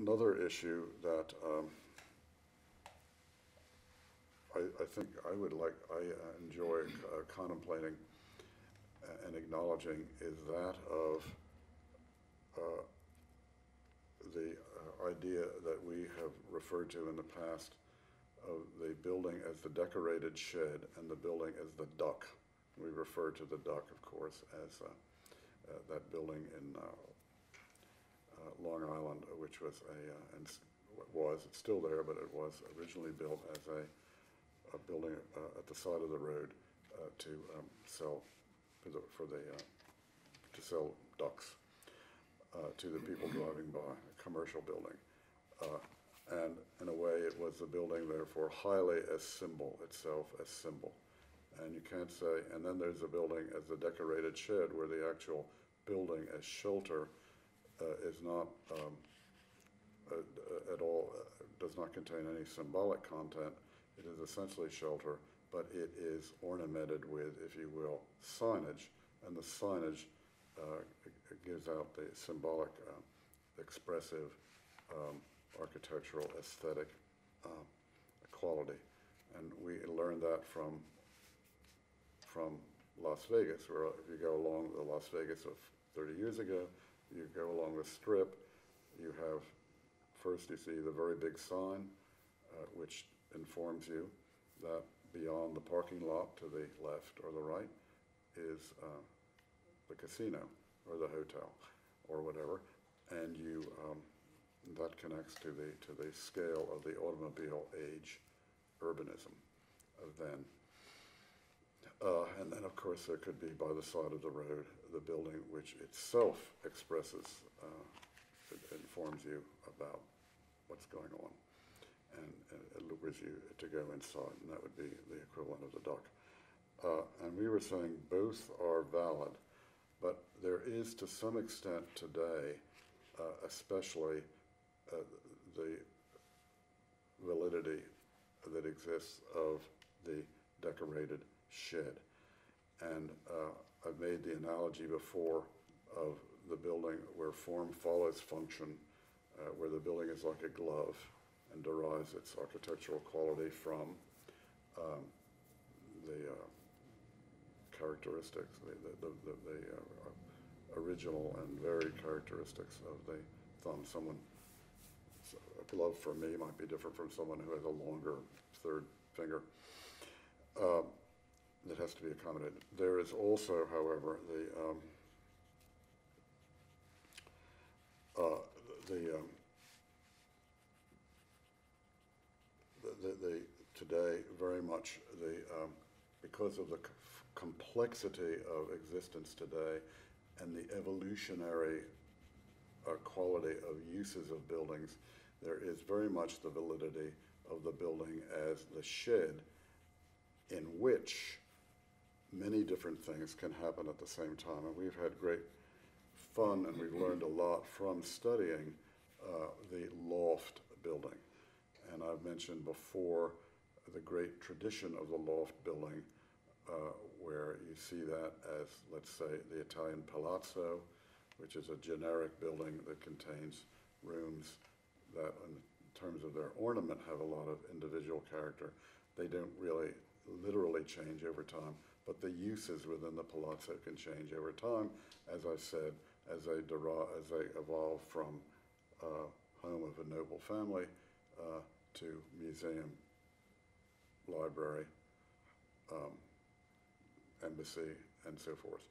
another issue that um, I, I think I would like, I enjoy uh, contemplating and acknowledging is that of uh, the uh, idea that we have referred to in the past of the building as the decorated shed and the building as the duck. We refer to the duck, of course, as uh, uh, that building in uh, Long Island, uh, which was a, uh, and was, it's still there, but it was originally built as a, a building uh, at the side of the road uh, to um, sell, for the, for the, uh, to sell ducks uh, to the people driving by, a commercial building. Uh, And in a way, it was a building therefore highly as symbol itself as symbol. And you can't say, and then there's a building as a decorated shed where the actual building as shelter uh, is not um, uh, at all, uh, does not contain any symbolic content. It is essentially shelter, but it is ornamented with, if you will, signage. And the signage uh, gives out the symbolic, uh, expressive, um, architectural, aesthetic um, quality. And we learned that from, from Las Vegas, where if you go along the Las Vegas of 30 years ago, you go along the strip, you have, first you see the very big sign, uh, which informs you that beyond the parking lot to the left or the right is uh, the casino or the hotel or whatever. And you, um, that connects to the, to the scale of the automobile age urbanism of then. Uh, and then, of course, there could be by the side of the road, the building which itself expresses, uh, it informs you about what's going on. And, it lures you to go inside, and that would be the equivalent of the duck. Uh, and we were saying both are valid, but there is to some extent today, uh, especially uh, the validity that exists of the decorated shed. And uh, I've made the analogy before of the building where form follows function, uh, where the building is like a glove and derives its architectural quality from um, the uh, characteristics, the, the, the, the, uh, original and varied characteristics of the thumb. Someone, a glove for me might be different from someone who has a longer third finger. Uh, has to be accommodated. There is also, however, the um, uh, the, um, the, the, the today very much the um, because of the complexity of existence today and the evolutionary uh, quality of uses of buildings, there is very much the validity of the building as the shed in which many different things can happen at the same time. And we've had great fun and we've learned a lot from studying uh, the loft building. And I've mentioned before the great tradition of the loft building, uh, where you see that as, let's say, the Italian palazzo, which is a generic building that contains rooms that, in terms of their ornament, have a lot of individual character. They don't really literally change over time, but the uses within the palazzo can change over time, as I said, as they derive, as they evolve from uh, home of a noble family uh, to museum, library, um, embassy, and so forth.